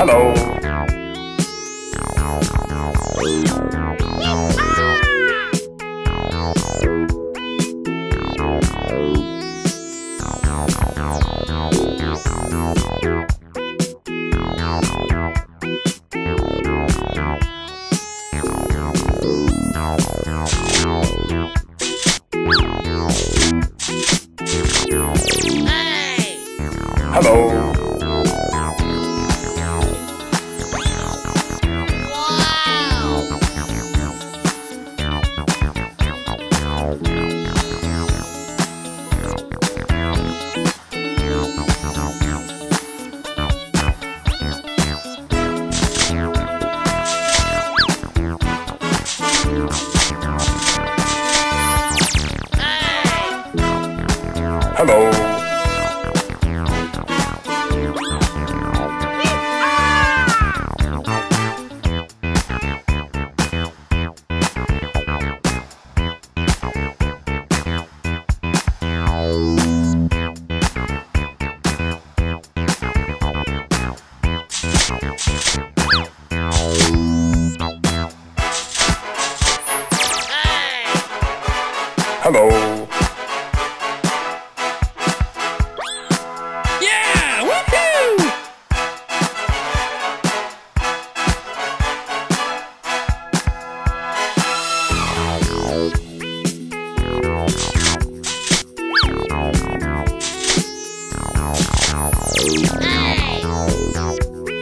Hello. Hello. Hello.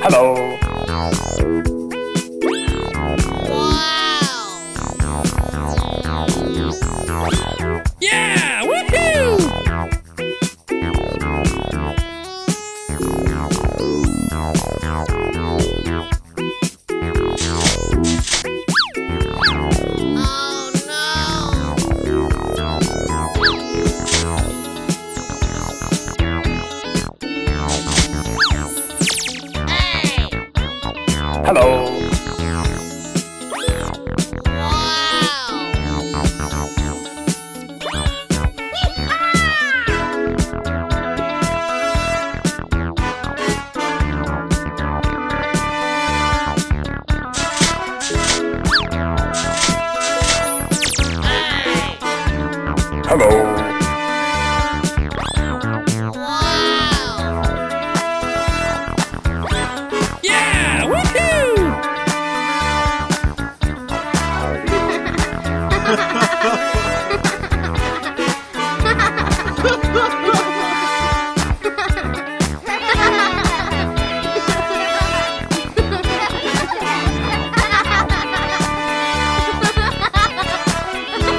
Hello. Yeah! Woohoo! Hello. Yeah! Woohoo!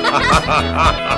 Ha ha ha!